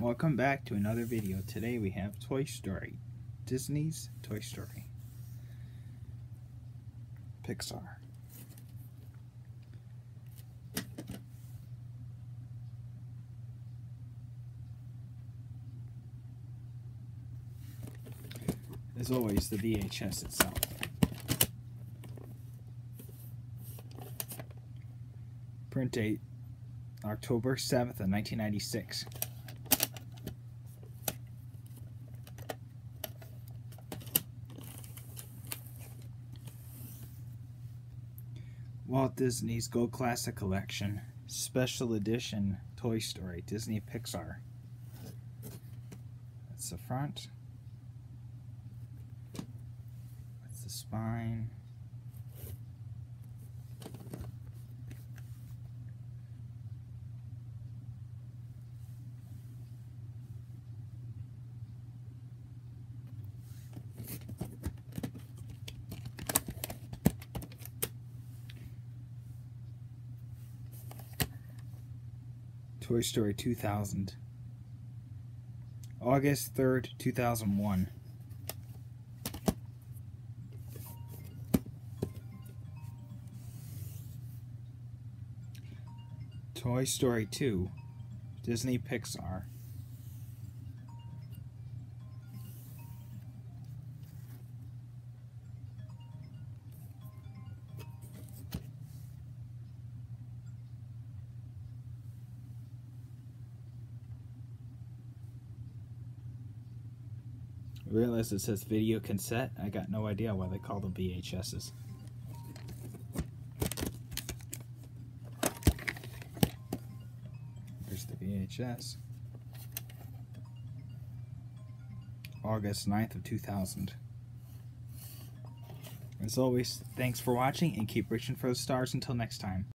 Welcome back to another video. Today we have Toy Story. Disney's Toy Story. Pixar. As always, the VHS itself. Print date October 7th of 1996. Walt Disney's Gold Classic Collection Special Edition Toy Story Disney Pixar. That's the front. That's the spine. Toy Story 2000. August 3rd, 2001. Toy Story 2. Disney Pixar. I realize it says video cassette. I got no idea why they call them VHSs. There's the VHS. August 9th of 2000. As always, thanks for watching and keep reaching for the stars until next time.